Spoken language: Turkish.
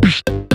Pişt.